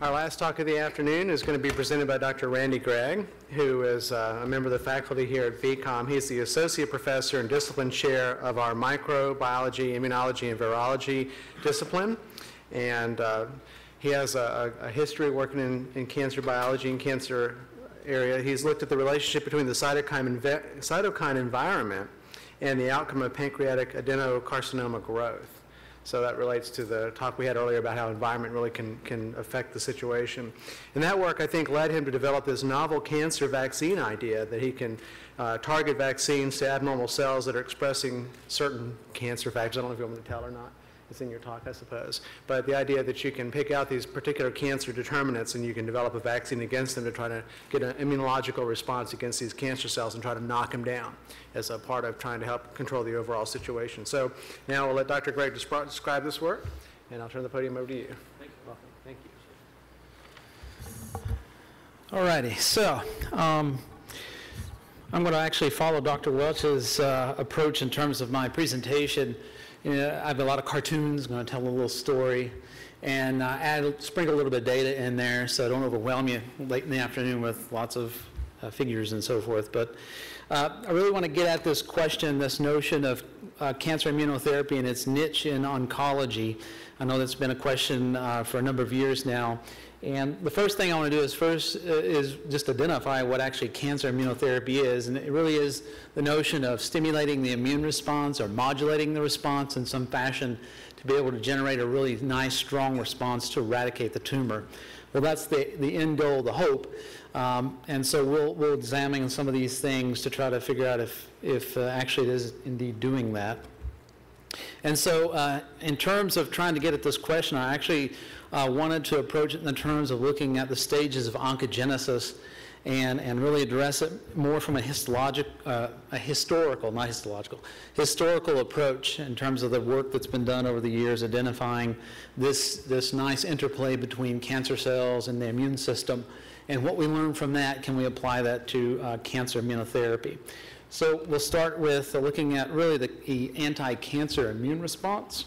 Our last talk of the afternoon is going to be presented by Dr. Randy Gregg, who is uh, a member of the faculty here at VCOM. He's the Associate Professor and Discipline Chair of our Microbiology, Immunology, and Virology discipline. And uh, he has a, a history working in, in cancer biology and cancer area. He's looked at the relationship between the cytokine, cytokine environment and the outcome of pancreatic adenocarcinoma growth. So that relates to the talk we had earlier about how environment really can, can affect the situation. And that work, I think, led him to develop this novel cancer vaccine idea that he can uh, target vaccines to abnormal cells that are expressing certain cancer factors. I don't know if you want me to tell or not. It's in your talk, I suppose. But the idea that you can pick out these particular cancer determinants and you can develop a vaccine against them to try to get an immunological response against these cancer cells and try to knock them down as a part of trying to help control the overall situation. So now we'll let Dr. Gregg describe this work, and I'll turn the podium over to you. Thank you. Welcome. Thank you. All righty. So um, I'm going to actually follow Dr. Welch's uh, approach in terms of my presentation. You know, I have a lot of cartoons, I'm going to tell a little story, and uh, add, sprinkle a little bit of data in there so I don't overwhelm you late in the afternoon with lots of uh, figures and so forth. But uh, I really want to get at this question, this notion of uh, cancer immunotherapy and its niche in oncology. I know that's been a question uh, for a number of years now. And the first thing I want to do is first uh, is just identify what actually cancer immunotherapy is. And it really is the notion of stimulating the immune response or modulating the response in some fashion to be able to generate a really nice, strong response to eradicate the tumor. Well, that's the, the end goal, the hope. Um, and so we'll, we'll examine some of these things to try to figure out if, if uh, actually it is indeed doing that. And so uh, in terms of trying to get at this question, I actually uh, wanted to approach it in the terms of looking at the stages of oncogenesis and, and really address it more from a histologic, uh, a historical, not histological, historical approach in terms of the work that's been done over the years identifying this, this nice interplay between cancer cells and the immune system. And what we learn from that, can we apply that to uh, cancer immunotherapy? So we'll start with looking at really the anti-cancer immune response.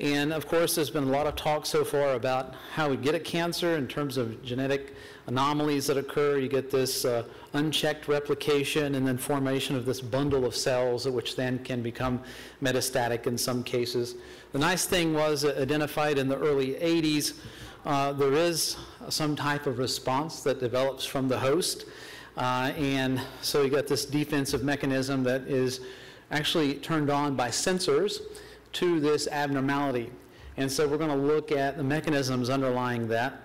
And of course, there's been a lot of talk so far about how we get at cancer in terms of genetic anomalies that occur. You get this uh, unchecked replication and then formation of this bundle of cells, which then can become metastatic in some cases. The nice thing was identified in the early 80s, uh, there is some type of response that develops from the host. Uh, and so you got this defensive mechanism that is actually turned on by sensors to this abnormality. And so we're going to look at the mechanisms underlying that.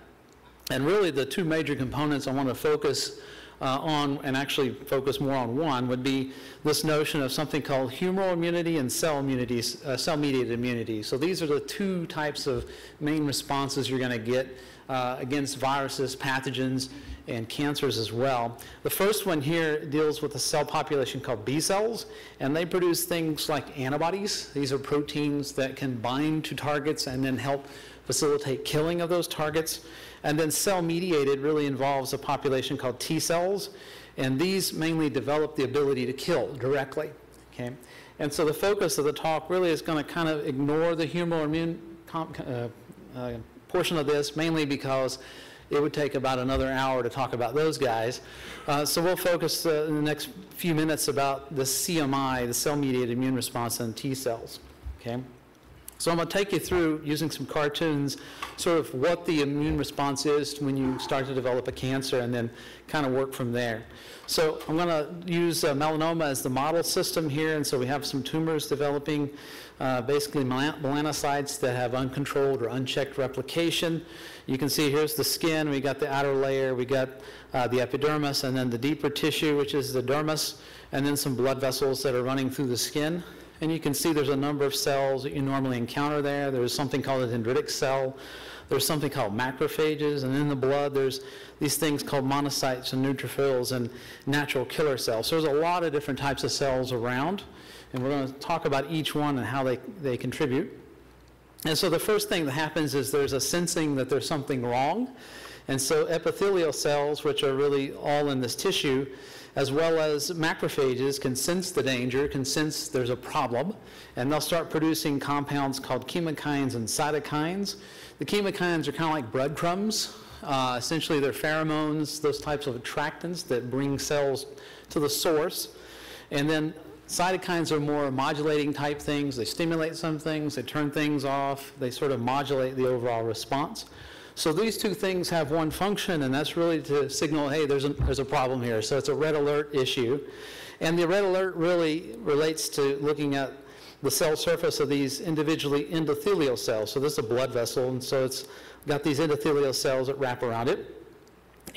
And really the two major components I want to focus uh, on, and actually focus more on one, would be this notion of something called humoral immunity and cell immunity, uh, cell-mediated immunity. So these are the two types of main responses you're going to get uh, against viruses, pathogens, and cancers as well. The first one here deals with a cell population called B cells, and they produce things like antibodies. These are proteins that can bind to targets and then help facilitate killing of those targets. And then cell mediated really involves a population called T cells, and these mainly develop the ability to kill directly. Okay? And so the focus of the talk really is going to kind of ignore the humoral immune uh, uh, portion of this, mainly because it would take about another hour to talk about those guys. Uh, so we'll focus uh, in the next few minutes about the CMI, the cell-mediated immune response and T cells. Okay. So I'm going to take you through, using some cartoons, sort of what the immune response is when you start to develop a cancer and then kind of work from there. So I'm going to use uh, melanoma as the model system here, and so we have some tumors developing, uh, basically melanocytes that have uncontrolled or unchecked replication. You can see here's the skin, we got the outer layer, we got uh, the epidermis, and then the deeper tissue, which is the dermis, and then some blood vessels that are running through the skin. And you can see there's a number of cells that you normally encounter there. There's something called a dendritic cell. There's something called macrophages, and in the blood there's these things called monocytes and neutrophils and natural killer cells. So there's a lot of different types of cells around, and we're going to talk about each one and how they, they contribute. And so the first thing that happens is there's a sensing that there's something wrong. And so epithelial cells, which are really all in this tissue, as well as macrophages can sense the danger, can sense there's a problem, and they'll start producing compounds called chemokines and cytokines The chemokines are kind of like breadcrumbs. Uh, essentially, they're pheromones, those types of attractants that bring cells to the source. And then cytokines are more modulating type things. They stimulate some things, they turn things off, they sort of modulate the overall response. So these two things have one function, and that's really to signal, hey, there's a, there's a problem here. So it's a red alert issue. And the red alert really relates to looking at the cell surface of these individually endothelial cells. So this is a blood vessel, and so it's got these endothelial cells that wrap around it.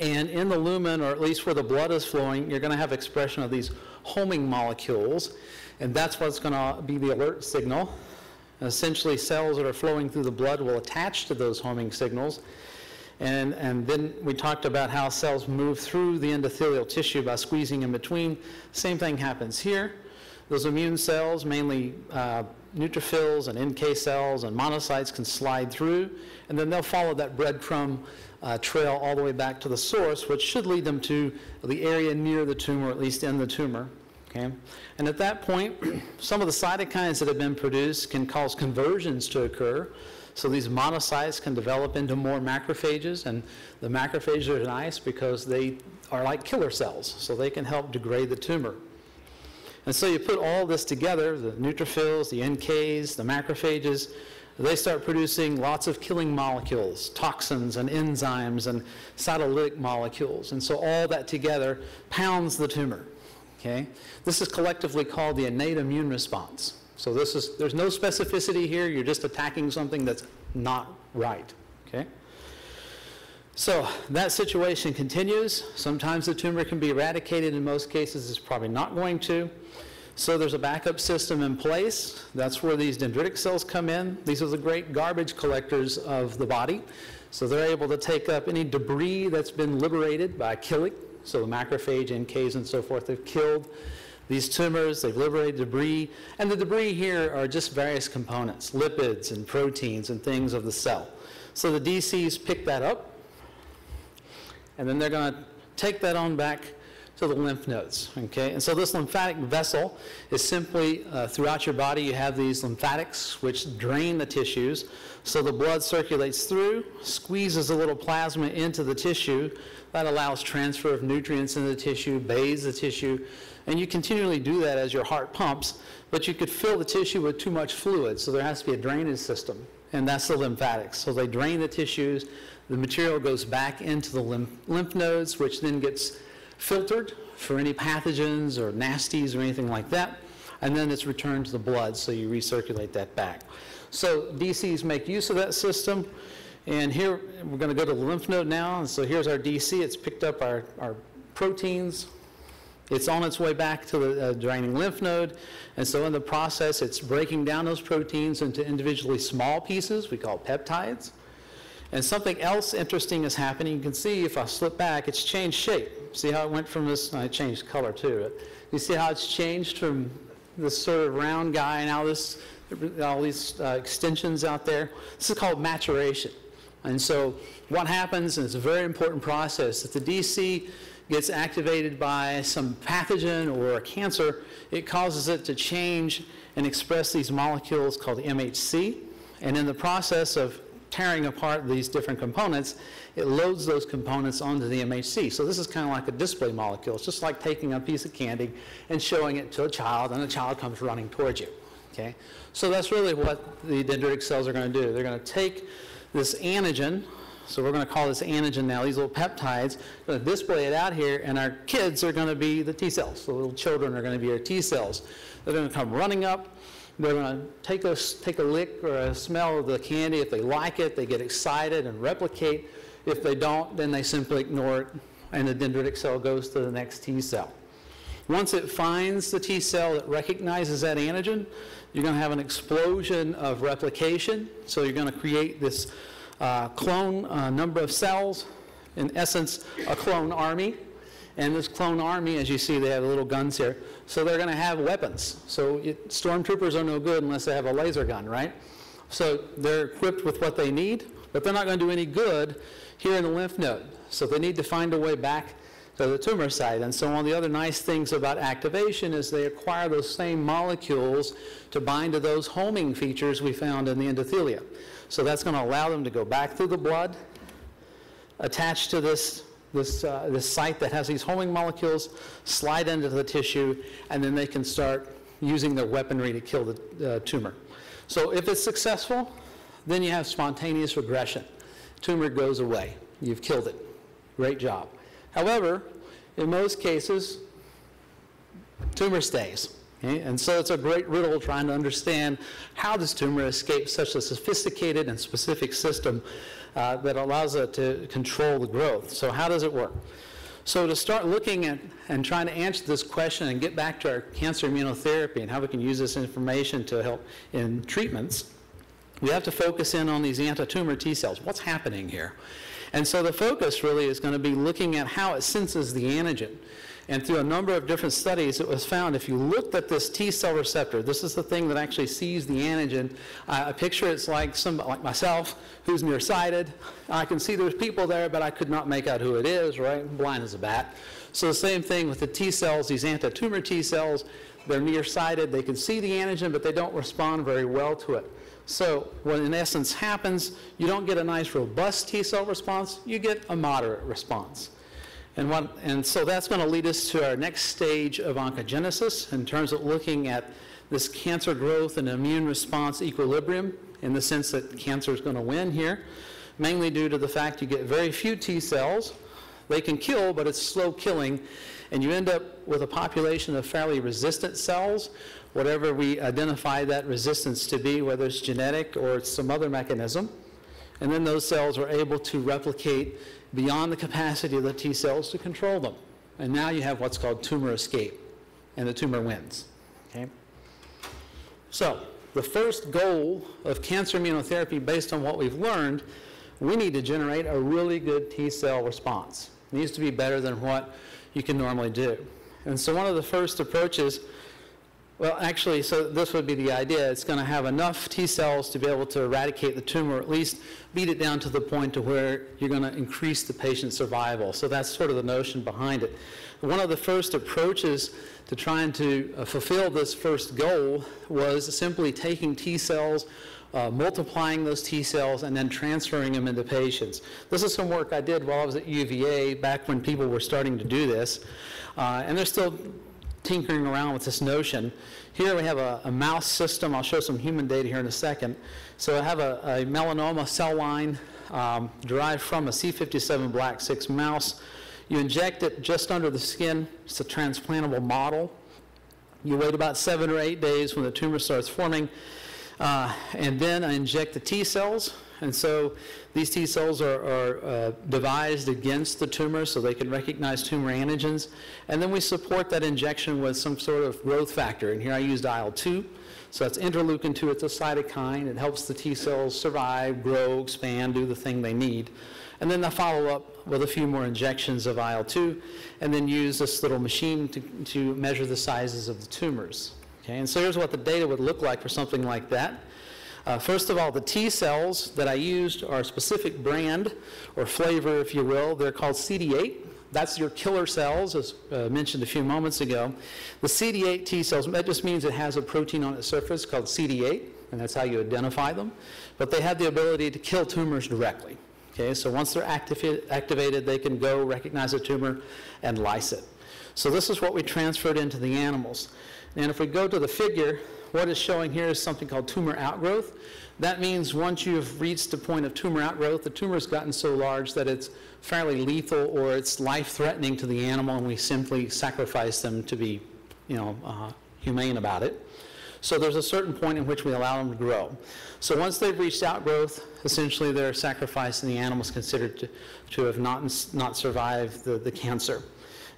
And in the lumen, or at least where the blood is flowing, you're going to have expression of these homing molecules, and that's what's going to be the alert signal. Essentially, cells that are flowing through the blood will attach to those homing signals. And, and then we talked about how cells move through the endothelial tissue by squeezing in between. Same thing happens here. Those immune cells, mainly uh, neutrophils and NK cells and monocytes, can slide through, and then they'll follow that breadcrumb uh, trail all the way back to the source, which should lead them to the area near the tumor, at least in the tumor. Okay? And at that point, some of the cytokines that have been produced can cause conversions to occur. So these monocytes can develop into more macrophages, and the macrophages are nice because they are like killer cells, so they can help degrade the tumor. And so you put all this together, the neutrophils, the NKs, the macrophages, they start producing lots of killing molecules, toxins and enzymes and cytolytic molecules. And so all that together pounds the tumor. Okay? This is collectively called the innate immune response. So this is, there's no specificity here. You're just attacking something that's not right. Okay? So that situation continues. Sometimes the tumor can be eradicated. In most cases, it's probably not going to. So there's a backup system in place. That's where these dendritic cells come in. These are the great garbage collectors of the body. So they're able to take up any debris that's been liberated by killing. So the macrophage, NKs, and so forth have killed these tumors, they've liberated debris, and the debris here are just various components, lipids and proteins and things of the cell. So the DCs pick that up, and then they're going to take that on back to the lymph nodes. Okay, and so this lymphatic vessel is simply uh, throughout your body you have these lymphatics which drain the tissues. So the blood circulates through, squeezes a little plasma into the tissue. That allows transfer of nutrients into the tissue, bathes the tissue, and you continually do that as your heart pumps. But you could fill the tissue with too much fluid, so there has to be a drainage system, and that's the lymphatics. So they drain the tissues. The material goes back into the lymph, lymph nodes, which then gets filtered for any pathogens or nasties or anything like that, and then it's returned to the blood, so you recirculate that back. So DCs make use of that system, and here we're going to go to the lymph node now, and so here's our DC. It's picked up our, our proteins. It's on its way back to the uh, draining lymph node, and so in the process, it's breaking down those proteins into individually small pieces, we call peptides. And something else interesting is happening. You can see if I slip back, it's changed shape. See how it went from this, I changed color too. You see how it's changed from this sort of round guy and now this, all these uh, extensions out there. This is called maturation. And so what happens, and it's a very important process, if the DC gets activated by some pathogen or a cancer, it causes it to change and express these molecules called MHC. And in the process of tearing apart these different components, it loads those components onto the MHC. So this is kind of like a display molecule. It's just like taking a piece of candy and showing it to a child, and the child comes running towards you. Okay? So that's really what the dendritic cells are going to do. They're going to take this antigen, so we're going to call this antigen now, these little peptides, going to display it out here, and our kids are going to be the T cells. The little children are going to be our T cells. They're going to come running up, they're going to take a, take a lick or a smell of the candy. If they like it, they get excited and replicate. If they don't, then they simply ignore it, and the dendritic cell goes to the next T cell. Once it finds the T cell that recognizes that antigen, you're going to have an explosion of replication. So you're going to create this uh, clone uh, number of cells, in essence, a clone army. And this clone army, as you see, they have little guns here. So they're going to have weapons. So stormtroopers are no good unless they have a laser gun, right? So they're equipped with what they need, but they're not going to do any good here in the lymph node. So they need to find a way back to the tumor site. And so one of the other nice things about activation is they acquire those same molecules to bind to those homing features we found in the endothelia. So that's going to allow them to go back through the blood, attach to this, this, uh, this site that has these homing molecules, slide into the tissue, and then they can start using their weaponry to kill the uh, tumor. So if it's successful, then you have spontaneous regression. Tumor goes away. You've killed it. Great job. However, in most cases, tumor stays. Okay? And so it's a great riddle trying to understand how this tumor escapes such a sophisticated and specific system uh, that allows it to control the growth. So how does it work? So to start looking at and trying to answer this question and get back to our cancer immunotherapy and how we can use this information to help in treatments, we have to focus in on these anti-tumor T cells. What's happening here? And so the focus really is going to be looking at how it senses the antigen. And through a number of different studies, it was found if you looked at this T cell receptor, this is the thing that actually sees the antigen. I picture it's like some, like myself, who's nearsighted. I can see there's people there, but I could not make out who it is, right? Blind as a bat. So the same thing with the T cells, these anti-tumor T cells, they're nearsighted. They can see the antigen, but they don't respond very well to it. So what in essence happens, you don't get a nice robust T cell response, you get a moderate response. And, what, and so that's going to lead us to our next stage of oncogenesis in terms of looking at this cancer growth and immune response equilibrium in the sense that cancer is going to win here, mainly due to the fact you get very few T cells. They can kill, but it's slow killing, and you end up with a population of fairly resistant cells, whatever we identify that resistance to be, whether it's genetic or it's some other mechanism. And then those cells are able to replicate beyond the capacity of the T cells to control them. And now you have what's called tumor escape, and the tumor wins. Okay? So, the first goal of cancer immunotherapy, based on what we've learned, we need to generate a really good T cell response. It needs to be better than what you can normally do. And so, one of the first approaches well, actually, so this would be the idea. It's going to have enough T cells to be able to eradicate the tumor, or at least beat it down to the point to where you're going to increase the patient's survival. So that's sort of the notion behind it. One of the first approaches to trying to uh, fulfill this first goal was simply taking T cells, uh, multiplying those T cells, and then transferring them into patients. This is some work I did while I was at UVA back when people were starting to do this. Uh, and there's still tinkering around with this notion. Here we have a, a, mouse system. I'll show some human data here in a second. So I have a, a melanoma cell line um, derived from a C57 Black 6 mouse. You inject it just under the skin. It's a transplantable model. You wait about seven or eight days when the tumor starts forming. Uh, and then I inject the T cells. And so these T cells are, are uh, devised against the tumor so they can recognize tumor antigens. And then we support that injection with some sort of growth factor. And here I used IL-2. So that's interleukin 2. It's a cytokine. It helps the T cells survive, grow, expand, do the thing they need. And then I follow up with a few more injections of IL-2 and then use this little machine to, to measure the sizes of the tumors. Okay, and so here's what the data would look like for something like that. Uh, first of all, the T cells that I used are a specific brand or flavor, if you will. They're called CD8. That's your killer cells, as uh, mentioned a few moments ago. The CD8 T cells, that just means it has a protein on its surface called CD8, and that's how you identify them. But they have the ability to kill tumors directly. Okay, so once they're activated, they can go recognize a tumor and lyse it. So this is what we transferred into the animals. And if we go to the figure, what is showing here is something called tumor outgrowth. That means once you've reached the point of tumor outgrowth, the tumor has gotten so large that it's fairly lethal or it's life-threatening to the animal, and we simply sacrifice them to be, you know, uh, humane about it. So there's a certain point in which we allow them to grow. So once they've reached outgrowth, essentially they're sacrificed and the animal is considered to, to have not, not survived the, the cancer.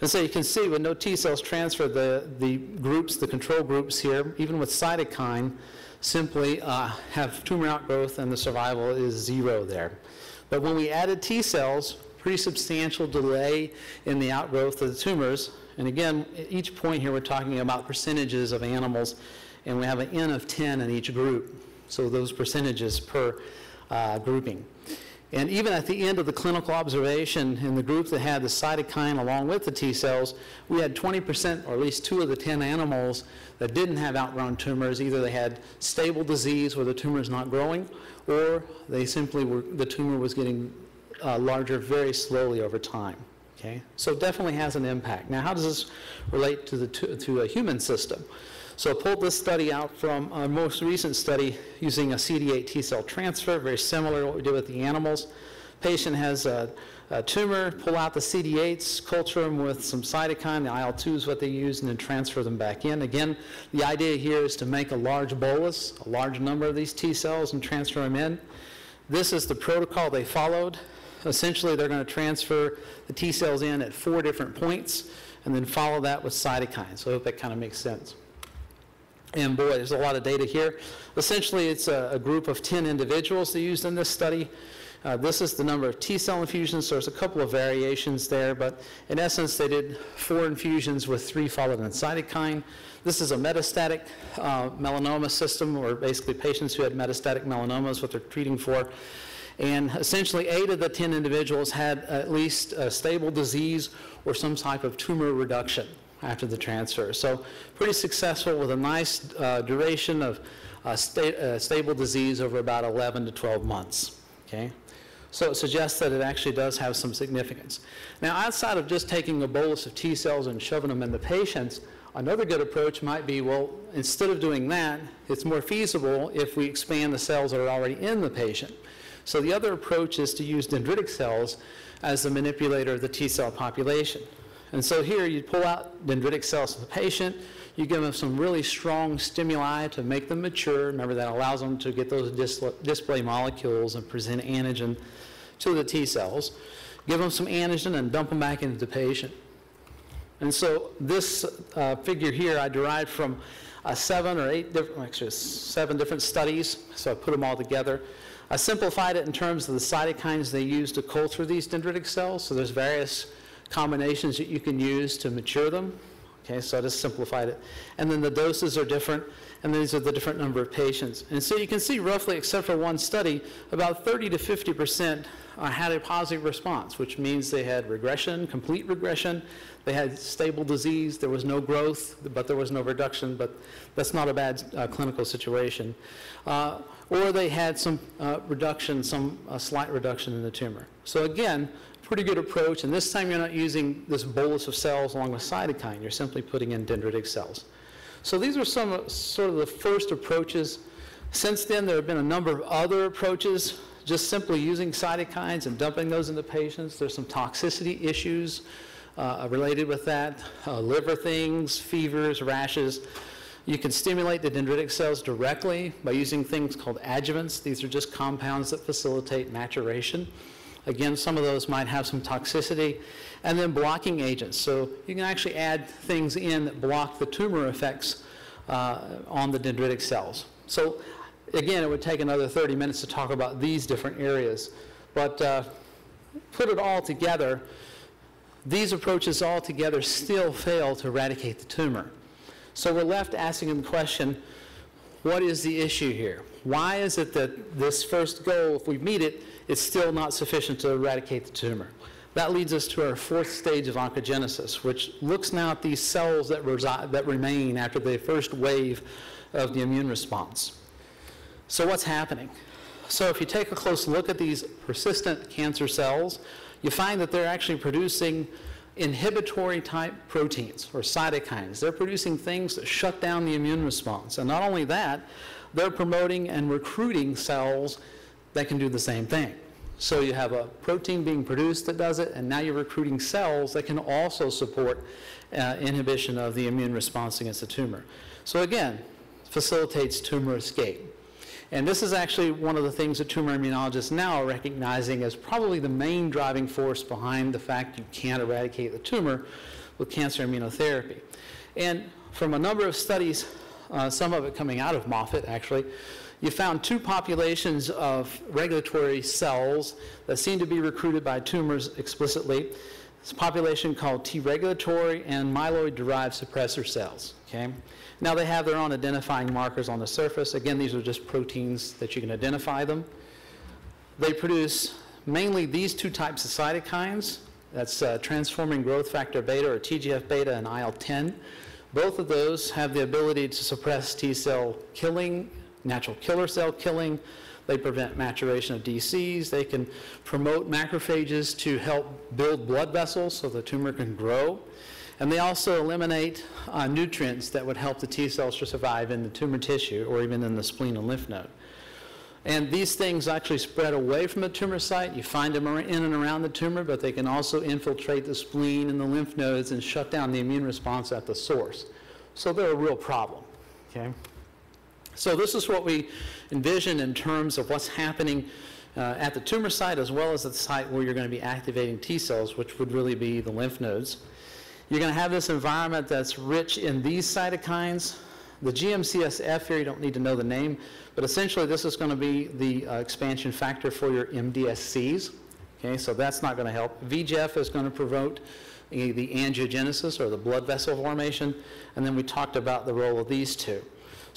And so you can see when no T cells transfer, the, the groups, the control groups here, even with cytokine, simply uh, have tumor outgrowth and the survival is zero there. But when we added T cells, pretty substantial delay in the outgrowth of the tumors. And again, at each point here, we're talking about percentages of animals, and we have an N of 10 in each group. So those percentages per uh, grouping. And even at the end of the clinical observation in the group that had the cytokine along with the T cells, we had 20%, or at least two of the 10 animals that didn't have outgrown tumors. Either they had stable disease where the tumor is not growing, or they simply were, the tumor was getting uh, larger very slowly over time. Okay? So it definitely has an impact. Now, how does this relate to, the, to, to a human system? So I pulled this study out from our most recent study using a CD8 T cell transfer, very similar to what we did with the animals. Patient has a, a tumor, pull out the CD8s, culture them with some cytokine, the IL-2 is what they use, and then transfer them back in. Again, the idea here is to make a large bolus, a large number of these T cells, and transfer them in. This is the protocol they followed. Essentially, they're going to transfer the T cells in at four different points and then follow that with cytokines. So I hope that kind of makes sense. And boy, there's a lot of data here. Essentially, it's a, a group of 10 individuals they used in this study. Uh, this is the number of T cell infusions, so there's a couple of variations there, but in essence, they did four infusions with three followed in cytokine. This is a metastatic uh, melanoma system, or basically patients who had metastatic melanomas, what they're treating for. And essentially, eight of the 10 individuals had at least a stable disease or some type of tumor reduction after the transfer. So pretty successful with a nice uh, duration of uh, sta uh, stable disease over about 11 to 12 months. Okay? So it suggests that it actually does have some significance. Now, outside of just taking a bolus of T cells and shoving them in the patients, another good approach might be, well, instead of doing that, it's more feasible if we expand the cells that are already in the patient. So the other approach is to use dendritic cells as the manipulator of the T cell population. And so here you pull out dendritic cells from the patient, you give them some really strong stimuli to make them mature. Remember, that allows them to get those display molecules and present antigen to the T cells. Give them some antigen and dump them back into the patient. And so this uh, figure here I derived from uh, seven or eight different, actually seven different studies, so I put them all together. I simplified it in terms of the cytokines they use to culture these dendritic cells. So there's various combinations that you can use to mature them. Okay, so I just simplified it. And then the doses are different, and these are the different number of patients. And so you can see roughly, except for one study, about 30 to 50 percent uh, had a positive response, which means they had regression, complete regression, they had stable disease, there was no growth, but there was no reduction, but that's not a bad uh, clinical situation. Uh, or they had some uh, reduction, some slight reduction in the tumor. So again, pretty good approach, and this time you're not using this bolus of cells along with cytokine, you're simply putting in dendritic cells. So these are some sort of the first approaches. Since then, there have been a number of other approaches, just simply using cytokines and dumping those into patients. There's some toxicity issues uh, related with that, uh, liver things, fevers, rashes. You can stimulate the dendritic cells directly by using things called adjuvants. These are just compounds that facilitate maturation. Again, some of those might have some toxicity. And then blocking agents. So you can actually add things in that block the tumor effects uh, on the dendritic cells. So again, it would take another 30 minutes to talk about these different areas. But uh, put it all together, these approaches all together still fail to eradicate the tumor. So we're left asking the question, what is the issue here? Why is it that this first goal, if we meet it, it's still not sufficient to eradicate the tumor. That leads us to our fourth stage of oncogenesis, which looks now at these cells that, reside, that remain after the first wave of the immune response. So what's happening? So if you take a close look at these persistent cancer cells, you find that they're actually producing inhibitory type proteins or cytokines. They're producing things that shut down the immune response. And not only that, they're promoting and recruiting cells that can do the same thing. So you have a protein being produced that does it, and now you're recruiting cells that can also support uh, inhibition of the immune response against the tumor. So again, facilitates tumor escape. And this is actually one of the things that tumor immunologists now are recognizing as probably the main driving force behind the fact you can't eradicate the tumor with cancer immunotherapy. And from a number of studies, uh, some of it coming out of Moffitt actually, you found two populations of regulatory cells that seem to be recruited by tumors explicitly. This population called T regulatory and myeloid-derived suppressor cells. Okay? Now they have their own identifying markers on the surface. Again, these are just proteins that you can identify them. They produce mainly these two types of cytokines. That's uh, transforming growth factor beta or TGF beta and IL-10. Both of those have the ability to suppress T cell killing, natural killer cell killing. They prevent maturation of DCs. They can promote macrophages to help build blood vessels so the tumor can grow. And they also eliminate uh, nutrients that would help the T cells to survive in the tumor tissue or even in the spleen and lymph node. And these things actually spread away from the tumor site. You find them in and around the tumor, but they can also infiltrate the spleen and the lymph nodes and shut down the immune response at the source. So they're a real problem. Okay? So this is what we envision in terms of what's happening uh, at the tumor site as well as at the site where you're going to be activating T cells, which would really be the lymph nodes. You're going to have this environment that's rich in these cytokines. The GM-CSF here, you don't need to know the name, but essentially this is going to be the uh, expansion factor for your MDSCs. Okay, so that's not going to help. VEGF is going to promote the angiogenesis or the blood vessel formation, and then we talked about the role of these two.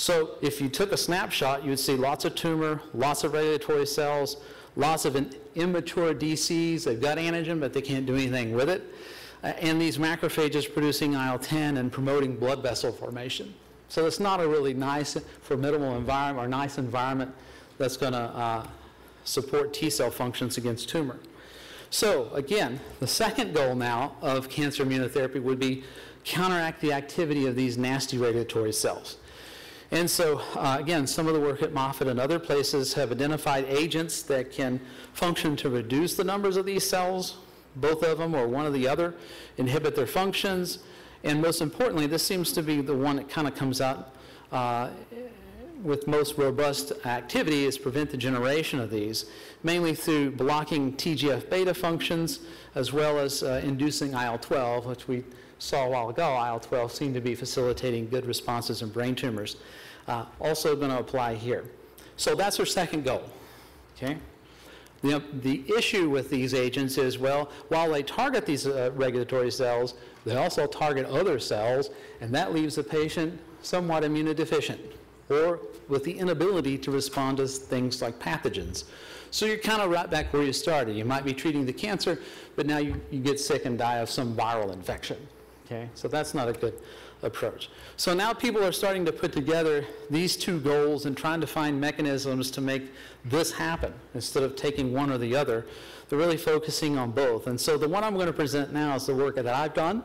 So if you took a snapshot, you would see lots of tumor, lots of regulatory cells, lots of immature DCs. They've got antigen, but they can't do anything with it. Uh, and these macrophages producing IL-10 and promoting blood vessel formation. So it's not a really nice, formidable environment or nice environment that's going to uh, support T cell functions against tumor. So again, the second goal now of cancer immunotherapy would be counteract the activity of these nasty regulatory cells. And so, uh, again, some of the work at Moffitt and other places have identified agents that can function to reduce the numbers of these cells both of them or one or the other, inhibit their functions, and most importantly, this seems to be the one that kind of comes out uh, with most robust activity is prevent the generation of these, mainly through blocking TGF-beta functions as well as uh, inducing IL-12, which we saw a while ago. IL-12 seemed to be facilitating good responses in brain tumors. Uh, also going to apply here. So that's our second goal, okay? The, the issue with these agents is, well, while they target these uh, regulatory cells, they also target other cells, and that leaves the patient somewhat immunodeficient or with the inability to respond to things like pathogens. So you're kind of right back where you started. You might be treating the cancer, but now you, you get sick and die of some viral infection. Okay, so that's not a good approach. So now people are starting to put together these two goals and trying to find mechanisms to make this happen instead of taking one or the other. They're really focusing on both. And so the one I'm going to present now is the work that I've done.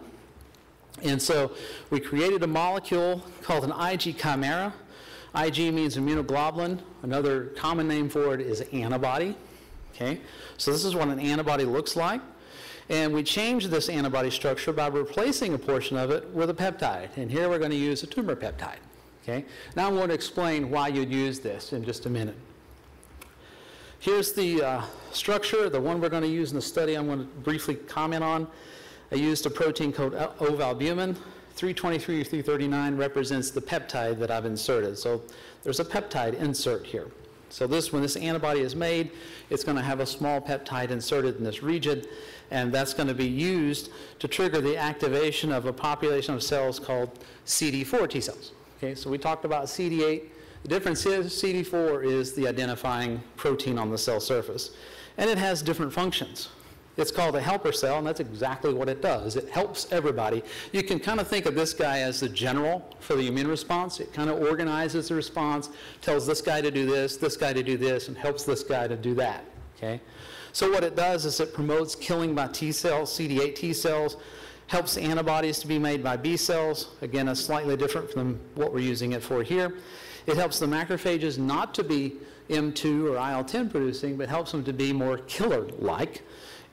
And so we created a molecule called an Ig chimera. Ig means immunoglobulin. Another common name for it is antibody. Okay? So this is what an antibody looks like. And we changed this antibody structure by replacing a portion of it with a peptide. And here we're going to use a tumor peptide. Okay? Now I'm going to explain why you'd use this in just a minute. Here's the uh, structure, the one we're going to use in the study I'm going to briefly comment on. I used a protein called ovalbumin. 323 or 339 represents the peptide that I've inserted. So there's a peptide insert here. So this, when this antibody is made, it's going to have a small peptide inserted in this region, and that's going to be used to trigger the activation of a population of cells called CD4 T cells. Okay, so we talked about CD8. The difference is CD4 is the identifying protein on the cell surface, and it has different functions. It's called a helper cell, and that's exactly what it does. It helps everybody. You can kind of think of this guy as the general for the immune response. It kind of organizes the response, tells this guy to do this, this guy to do this, and helps this guy to do that. Okay? So what it does is it promotes killing by T cells, CD8 T cells, helps antibodies to be made by B cells. Again, it's slightly different from what we're using it for here. It helps the macrophages not to be M2 or IL-10 producing, but helps them to be more killer-like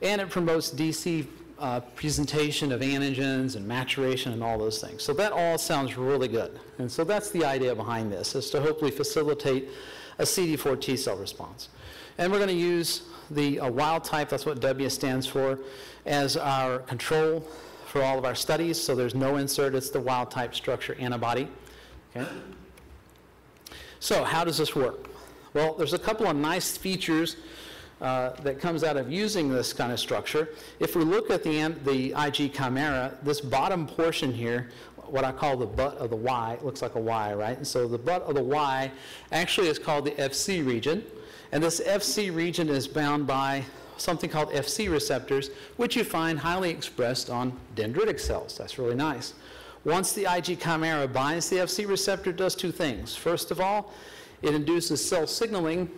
and it promotes DC uh, presentation of antigens and maturation and all those things. So that all sounds really good. And so that's the idea behind this, is to hopefully facilitate a CD4 T cell response. And we're going to use the uh, wild type, that's what W stands for, as our control for all of our studies. So there's no insert, it's the wild type structure antibody. Okay? So how does this work? Well, there's a couple of nice features uh, that comes out of using this kind of structure. If we look at the, the Ig chimera, this bottom portion here, what I call the butt of the Y, it looks like a Y, right? And so the butt of the Y actually is called the FC region. And this FC region is bound by something called FC receptors, which you find highly expressed on dendritic cells. That's really nice. Once the Ig chimera binds the FC receptor, it does two things. First of all, it induces cell signaling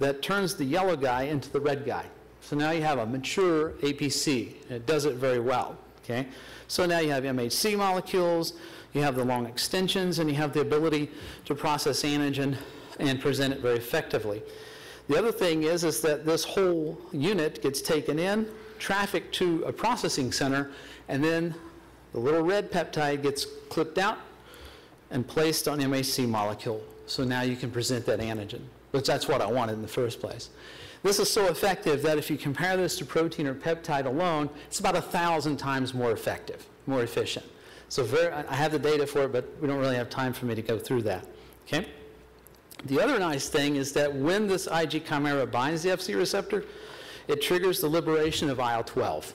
that turns the yellow guy into the red guy. So now you have a mature APC. and It does it very well. Okay? So now you have MHC molecules, you have the long extensions, and you have the ability to process antigen and present it very effectively. The other thing is, is that this whole unit gets taken in, trafficked to a processing center, and then the little red peptide gets clipped out and placed on MHC molecule. So now you can present that antigen, which that's what I wanted in the first place. This is so effective that if you compare this to protein or peptide alone, it's about a thousand times more effective, more efficient. So very, I have the data for it, but we don't really have time for me to go through that. Okay? The other nice thing is that when this Ig chimera binds the Fc receptor, it triggers the liberation of IL-12,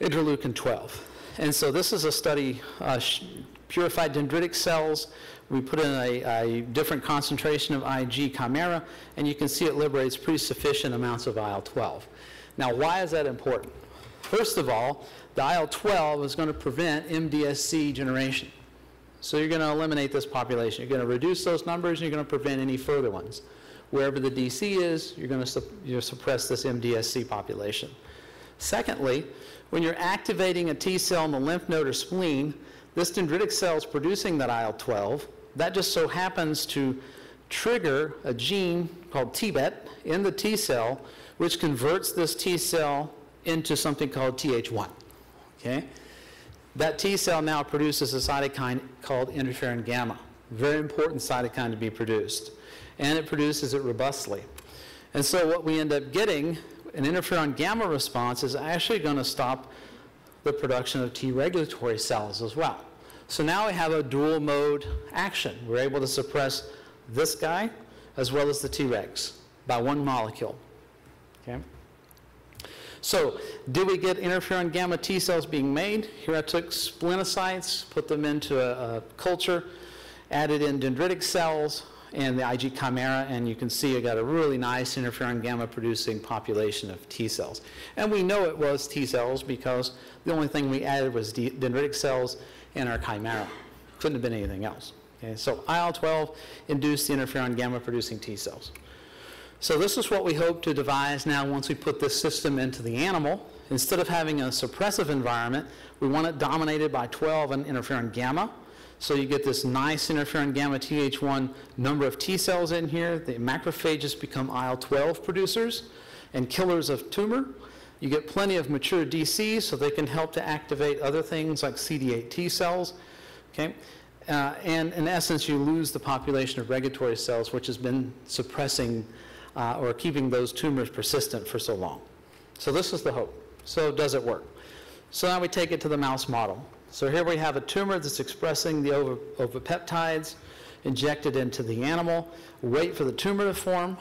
interleukin 12. And so this is a study, uh, purified dendritic cells. We put in a, a, different concentration of Ig chimera, and you can see it liberates pretty sufficient amounts of IL-12. Now, why is that important? First of all, the IL-12 is going to prevent MDSC generation. So you're going to eliminate this population. You're going to reduce those numbers, and you're going to prevent any further ones. Wherever the DC is, you're going to su you suppress this MDSC population. Secondly, when you're activating a T cell in the lymph node or spleen, this dendritic cell is producing that IL-12. That just so happens to trigger a gene called TBET in the T cell, which converts this T cell into something called Th1. Okay? That T cell now produces a cytokine called interferon gamma. Very important cytokine to be produced. And it produces it robustly. And so what we end up getting, an interferon gamma response, is actually going to stop the production of T regulatory cells as well. So now we have a dual mode action. We're able to suppress this guy as well as the Tregs by one molecule. Okay? So, did we get interferon gamma T cells being made? Here I took splenocytes, put them into a, a culture, added in dendritic cells and the Ig chimera, and you can see I got a really nice interferon gamma producing population of T cells. And we know it was T cells because the only thing we added was dendritic cells and our chimera. Couldn't have been anything else. Okay, so IL-12 induced the interferon gamma producing T cells. So this is what we hope to devise now once we put this system into the animal. Instead of having a suppressive environment, we want it dominated by 12 and interferon gamma. So you get this nice interferon gamma Th1 number of T cells in here. The macrophages become IL-12 producers and killers of tumor. You get plenty of mature DCs so they can help to activate other things like CD8 T cells. Okay? Uh, and in essence, you lose the population of regulatory cells, which has been suppressing uh, or keeping those tumors persistent for so long. So this is the hope. So does it work? So now we take it to the mouse model. So here we have a tumor that's expressing the ovapeptides injected into the animal, wait for the tumor to form.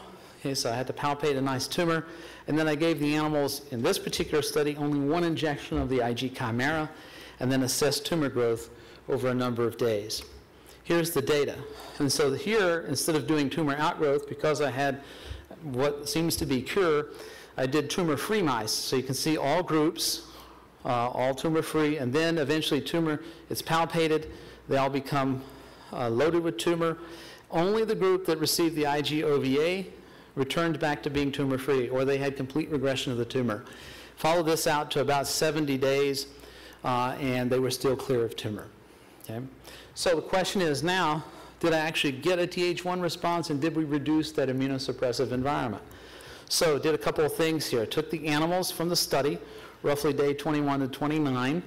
So I had to palpate a nice tumor. And then I gave the animals, in this particular study, only one injection of the Ig chimera, and then assessed tumor growth over a number of days. Here's the data. And so here, instead of doing tumor outgrowth, because I had what seems to be cure, I did tumor-free mice. So you can see all groups, uh, all tumor-free, and then eventually tumor, it's palpated, they all become uh, loaded with tumor. Only the group that received the IgOVA returned back to being tumor-free, or they had complete regression of the tumor. Followed this out to about 70 days, uh, and they were still clear of tumor. Okay? So the question is now, did I actually get a Th1 response and did we reduce that immunosuppressive environment? So did a couple of things here. Took the animals from the study, roughly day 21 to 29.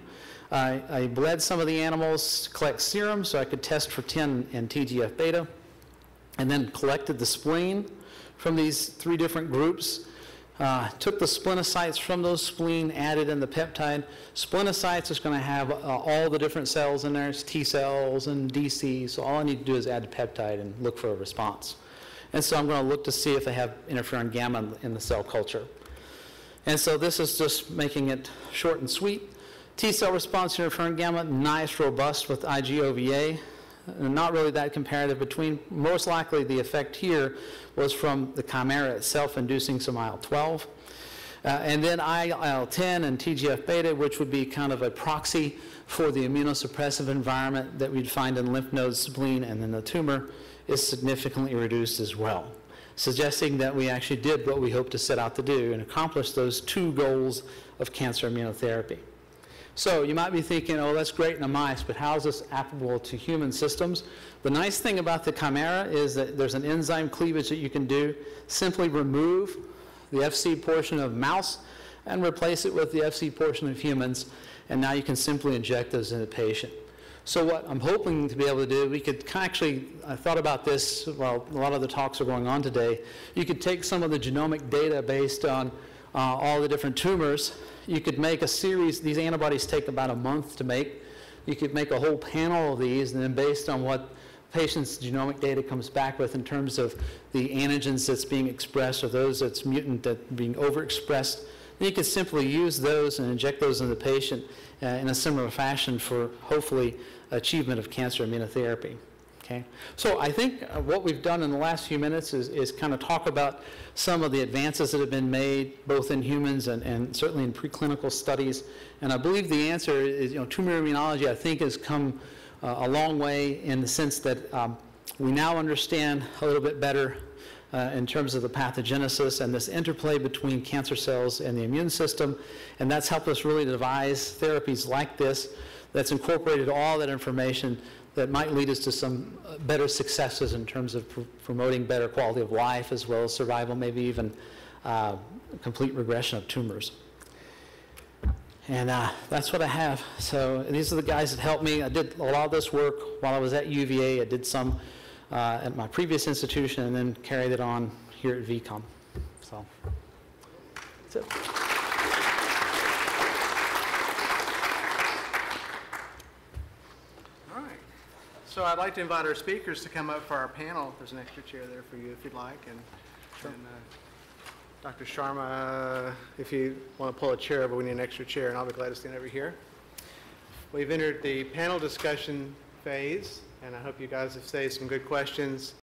I, I bled some of the animals collect serum so I could test for 10 and TGF-beta, and then collected the spleen from these three different groups uh, took the splenocytes from those spleen, added in the peptide. Splenocytes is going to have uh, all the different cells in there, it's T cells and DC, so all I need to do is add the peptide and look for a response. And so I'm going to look to see if they have interferon gamma in the cell culture. And so this is just making it short and sweet. T cell response to interferon gamma, nice, robust with IgOVA not really that comparative between. Most likely the effect here was from the chimera itself inducing some IL-12. Uh, And then IL-10 and TGF-beta, which would be kind of a proxy for the immunosuppressive environment that we'd find in lymph nodes, spleen, and then the tumor, is significantly reduced as well, suggesting that we actually did what we hoped to set out to do and accomplish those two goals of cancer immunotherapy. So you might be thinking, oh, that's great in the mice, but how is this applicable to human systems? The nice thing about the chimera is that there's an enzyme cleavage that you can do. Simply remove the FC portion of mouse and replace it with the FC portion of humans, and now you can simply inject those in the patient. So what I'm hoping to be able to do, we could actually, I thought about this while a lot of the talks are going on today. You could take some of the genomic data based on uh, all the different tumors. You could make a series, these antibodies take about a month to make. You could make a whole panel of these, and then based on what patient's genomic data comes back with in terms of the antigens that's being expressed or those that's mutant that being overexpressed, then you could simply use those and inject those in the patient uh, in a similar fashion for hopefully achievement of cancer immunotherapy. Okay? So I think uh, what we've done in the last few minutes is, is kind of talk about some of the advances that have been made, both in humans and, and certainly in preclinical studies. And I believe the answer is, you know, tumor immunology, I think, has come uh, a long way in the sense that um, we now understand a little bit better uh, in terms of the pathogenesis and this interplay between cancer cells and the immune system. And that's helped us really devise therapies like this that's incorporated all that information that might lead us to some uh, better successes in terms of pr- promoting better quality of life as well as survival, maybe even uh, complete regression of tumors. And uh, that's what I have. So these are the guys that helped me. I did a lot of this work while I was at UVA. I did some uh, at my previous institution and then carried it on here at VCOM. So that's it. All right. So I'd like to invite our speakers to come up for our panel. There's an extra chair there for you if you'd like. And and, uh, Dr. Sharma, if you want to pull a chair but we need an extra chair, and I'll be glad to stand over here. We've entered the panel discussion phase, and I hope you guys have saved some good questions